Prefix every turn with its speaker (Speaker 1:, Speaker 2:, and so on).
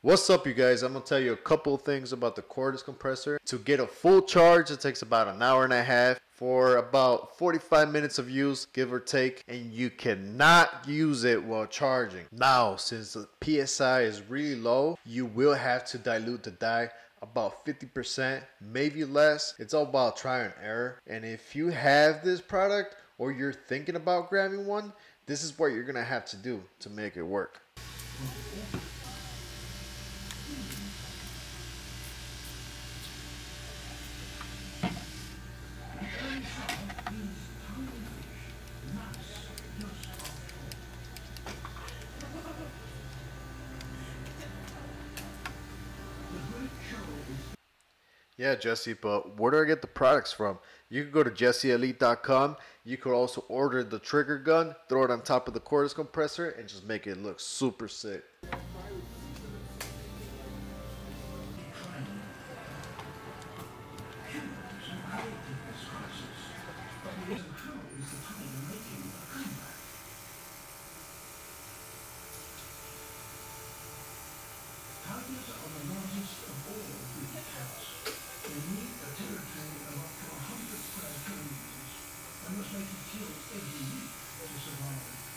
Speaker 1: What's up you guys? I'm gonna tell you a couple things about the cordless compressor. To get a full charge it takes about an hour and a half for about 45 minutes of use give or take and you cannot use it while charging. Now since the PSI is really low you will have to dilute the dye about 50% maybe less. It's all about try and error and if you have this product or you're thinking about grabbing one this is what you're gonna have to do to make it work. Yeah, Jesse, but where do I get the products from? You can go to jesseelite.com. You could also order the trigger gun, throw it on top of the cordless compressor, and just make it look super sick. English making fuel every year as a survival.